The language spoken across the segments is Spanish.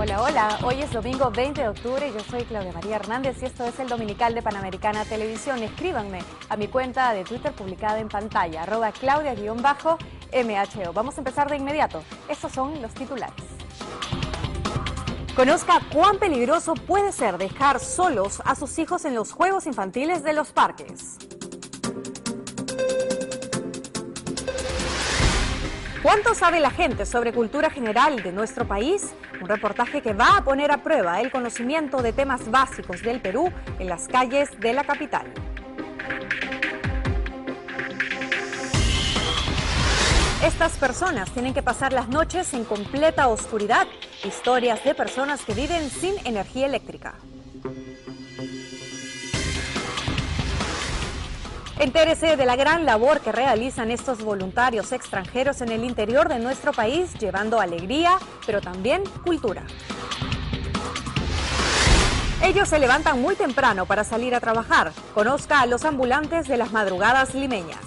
Hola, hola. Hoy es domingo 20 de octubre yo soy Claudia María Hernández y esto es el Dominical de Panamericana Televisión. Escríbanme a mi cuenta de Twitter publicada en pantalla, arroba claudia-mho. Vamos a empezar de inmediato. Estos son los titulares. Conozca cuán peligroso puede ser dejar solos a sus hijos en los juegos infantiles de los parques. ¿Cuánto sabe la gente sobre cultura general de nuestro país? Un reportaje que va a poner a prueba el conocimiento de temas básicos del Perú en las calles de la capital. Estas personas tienen que pasar las noches en completa oscuridad. Historias de personas que viven sin energía eléctrica. Entérese de la gran labor que realizan estos voluntarios extranjeros en el interior de nuestro país, llevando alegría, pero también cultura. Ellos se levantan muy temprano para salir a trabajar. Conozca a los ambulantes de las madrugadas limeñas.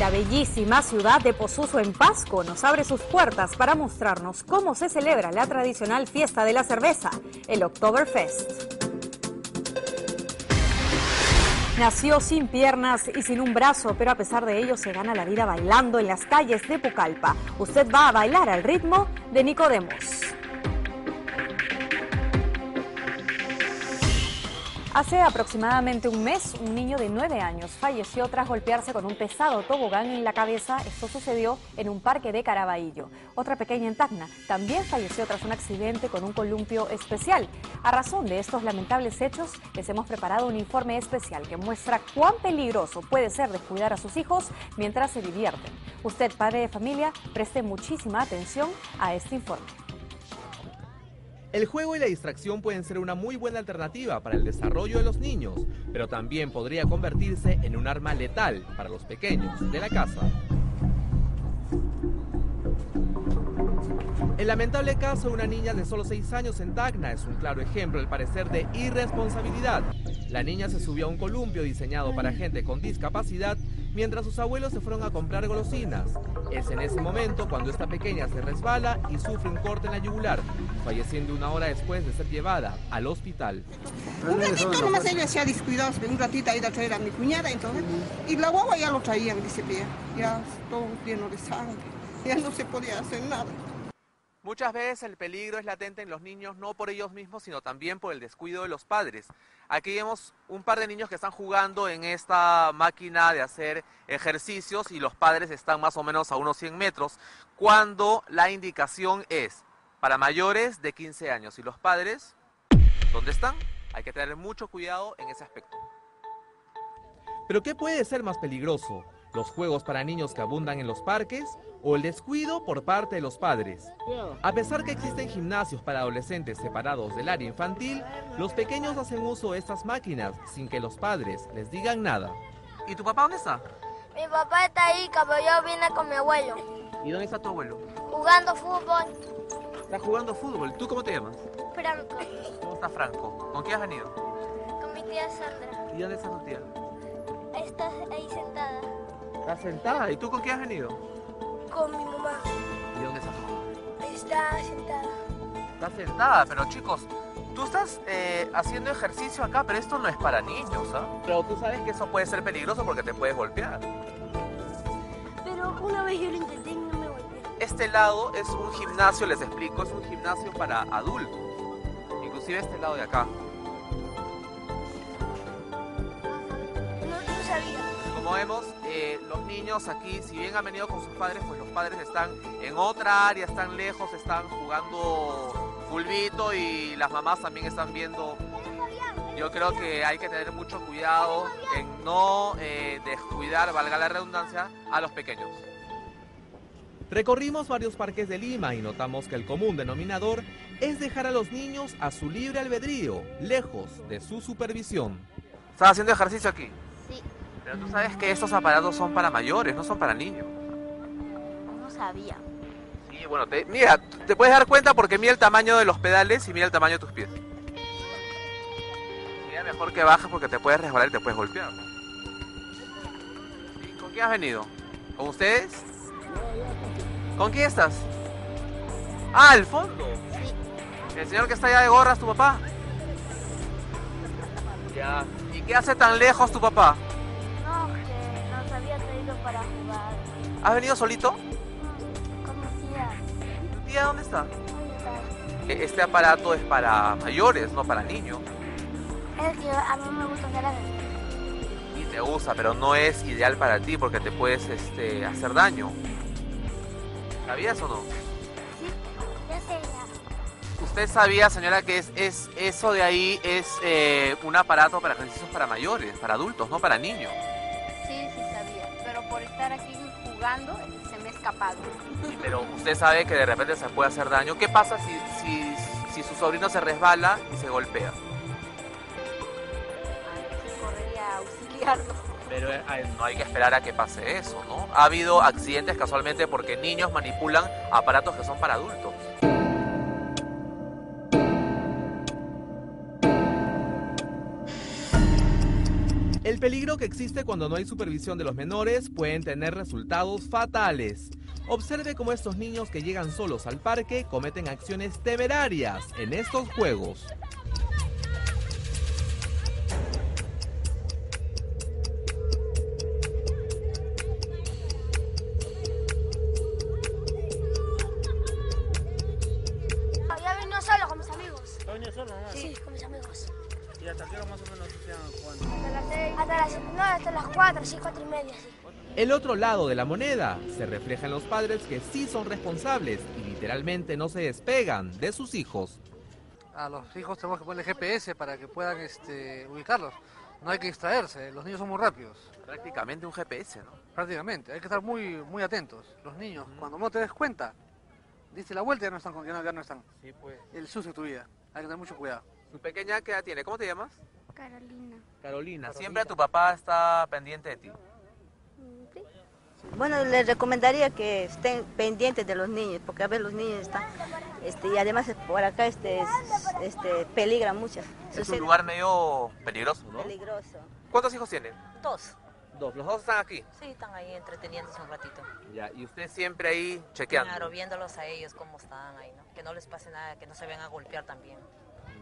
La bellísima ciudad de Pozuzo en Pasco nos abre sus puertas para mostrarnos cómo se celebra la tradicional fiesta de la cerveza, el Oktoberfest. Nació sin piernas y sin un brazo, pero a pesar de ello se gana la vida bailando en las calles de Pucallpa. Usted va a bailar al ritmo de Nicodemos. Hace aproximadamente un mes, un niño de 9 años falleció tras golpearse con un pesado tobogán en la cabeza. Esto sucedió en un parque de Caraballo. Otra pequeña en Tacna también falleció tras un accidente con un columpio especial. A razón de estos lamentables hechos, les hemos preparado un informe especial que muestra cuán peligroso puede ser descuidar a sus hijos mientras se divierten. Usted, padre de familia, preste muchísima atención a este informe. El juego y la distracción pueden ser una muy buena alternativa para el desarrollo de los niños, pero también podría convertirse en un arma letal para los pequeños de la casa. El lamentable caso de una niña de solo 6 años en Tacna es un claro ejemplo del parecer de irresponsabilidad. La niña se subió a un columpio diseñado para gente con discapacidad mientras sus abuelos se fueron a comprar golosinas. Es en ese momento cuando esta pequeña se resbala y sufre un corte en la yugular, falleciendo una hora después de ser llevada al hospital. Un ratito nomás ella se ha descuidado, un ratito ha ido a traer a mi cuñada entonces, y la guagua ya lo traían, dice ya todo lleno de sangre, ya no se podía hacer nada. Muchas veces el peligro es latente en los niños no por ellos mismos, sino también por el descuido de los padres. Aquí vemos un par de niños que están jugando en esta máquina de hacer ejercicios y los padres están más o menos a unos 100 metros, cuando la indicación es para mayores de 15 años. ¿Y los padres dónde están? Hay que tener mucho cuidado en ese aspecto. Pero ¿qué puede ser más peligroso? ¿Los juegos para niños que abundan en los parques o el descuido por parte de los padres. A pesar que existen gimnasios para adolescentes separados del área infantil, los pequeños hacen uso de estas máquinas sin que los padres les digan nada. ¿Y tu papá dónde está? Mi papá está ahí, pero yo vine con mi abuelo. ¿Y dónde está tu abuelo? Jugando fútbol. Está jugando fútbol. ¿Tú cómo te llamas? Franco. ¿Cómo está Franco? ¿Con quién has venido? Con mi tía Sandra. ¿Y dónde está tu tía? Está ahí sentada. ¿Está sentada? ¿Y tú con quién has venido? con mi mamá. ¿Y dónde está tu mamá? Está sentada. Está sentada, pero chicos, tú estás eh, haciendo ejercicio acá, pero esto no es para niños, ¿ah? Pero tú sabes que eso puede ser peligroso porque te puedes golpear. Pero una vez yo lo intenté y no me golpeé. Este lado es un gimnasio, les explico, es un gimnasio para adultos. Inclusive este lado de acá. No, no sabía. Como vemos, eh, los niños aquí, si bien han venido con sus padres, pues los padres están en otra área, están lejos, están jugando fulbito y las mamás también están viendo. Yo creo que hay que tener mucho cuidado en no eh, descuidar, valga la redundancia, a los pequeños. Recorrimos varios parques de Lima y notamos que el común denominador es dejar a los niños a su libre albedrío, lejos de su supervisión. ¿Estás haciendo ejercicio aquí? Pero tú sabes que estos aparatos son para mayores, no son para niños. No sabía. Sí, bueno, te, mira, te puedes dar cuenta porque mira el tamaño de los pedales y mira el tamaño de tus pies. Sería mejor que bajes porque te puedes resbalar y te puedes golpear. ¿Y ¿Con quién has venido? ¿Con ustedes? ¿Con quién estás? Ah, al fondo. El señor que está allá de gorras, tu papá. Ya. ¿Y qué hace tan lejos tu papá? Para jugar. ¿Has venido solito? Con mi tía. ¿Tu tía dónde está? E- Este aparato es para mayores, no para niños. Es que a mí me gusta hacer así. Y te gusta, pero no es ideal para ti porque te puedes este, hacer daño. ¿Sabías o no? Sí, ya sé ya. ¿Usted sabía, señora, que es, es eso de ahí es eh, un aparato para ejercicios para mayores, para adultos, no para niños? Estar aquí jugando se me ha escapado. Pero usted sabe que de repente se puede hacer daño. ¿Qué pasa si, si, si su sobrino se resbala y se golpea? Correría a auxiliarlo. Pero eh, no hay que esperar a que pase eso, ¿no? Ha habido accidentes casualmente porque niños manipulan aparatos que son para adultos. El peligro que existe cuando no hay supervisión de los menores pueden tener resultados fatales. Observe cómo estos niños que llegan solos al parque cometen acciones temerarias en estos juegos. Solo con mis amigos. Sí, con mis amigos. ¿Y hasta qué hora más o menos están jugando? Hasta las seis. Hasta las, no, hasta las cuatro, sí, cuatro y media, sí. El otro lado de la moneda se refleja en los padres que sí son responsables y literalmente no se despegan de sus hijos. a los hijos tenemos que ponerle GPS para que puedan este, ubicarlos. No hay que distraerse, los niños son muy rápidos, Prácticamente un GPS, ¿no? prácticamente. Hay que estar muy, muy atentos. Los niños, cuando no te des cuenta, diste la vuelta y ya no están, con- ya no, ya no están. Sí, pues. El sucio de tu vida. Hay que tener mucho cuidado. ¿Tu pequeña qué edad tiene? ¿Cómo te llamas? Carolina. Carolina. Siempre tu papá está pendiente de ti. Bueno, les recomendaría que estén pendientes de los niños, porque a veces los niños están, este, y además por acá este, es- este, peligra mucho. Es un Sucede- lugar medio peligroso, ¿no? peligroso. ¿Cuántos hijos tienen? Dos. Dos. Los dos están aquí. Sí, están ahí entreteniéndose un ratito. Ya. Y usted siempre ahí chequeando. Claro, viéndolos a ellos cómo están ahí, ¿no? Que no les pase nada, que no se vengan a golpear también.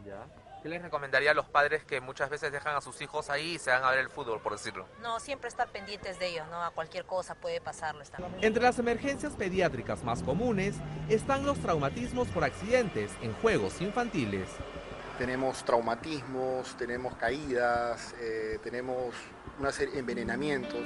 Ya. ¿Qué les recomendaría a los padres que muchas veces dejan a sus hijos ahí y se van a ver el fútbol, por decirlo? No, siempre estar pendientes de ellos, ¿no? A cualquier cosa puede también. Entre las emergencias pediátricas más comunes están los traumatismos por accidentes en juegos infantiles. Tenemos traumatismos, tenemos caídas, eh, tenemos una serie de envenenamientos,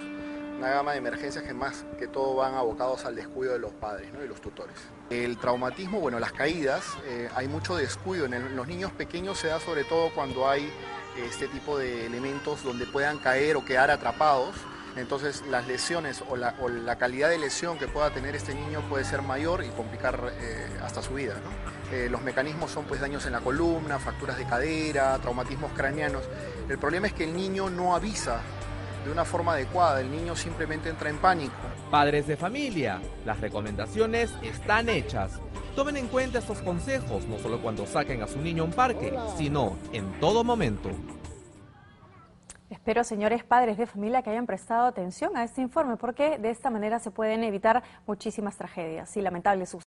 una gama de emergencias que más que todo van abocados al descuido de los padres y los tutores. El traumatismo, bueno, las caídas, eh, hay mucho descuido. En, los niños pequeños se da sobre todo cuando hay este tipo de elementos donde puedan caer o quedar atrapados. Entonces las lesiones o la, calidad de lesión que pueda tener este niño puede ser mayor y complicar eh, hasta su vida. Eh, los mecanismos son pues daños en la columna, fracturas de cadera, traumatismos craneanos. El problema es que el niño no avisa de una forma adecuada, el niño simplemente entra en pánico. Padres de familia, las recomendaciones están hechas. Tomen en cuenta estos consejos no solo cuando saquen a su niño a un parque, sino en todo momento. Espero, señores padres de familia, que hayan prestado atención a este informe, porque de esta manera se pueden evitar muchísimas tragedias y lamentables sucesos.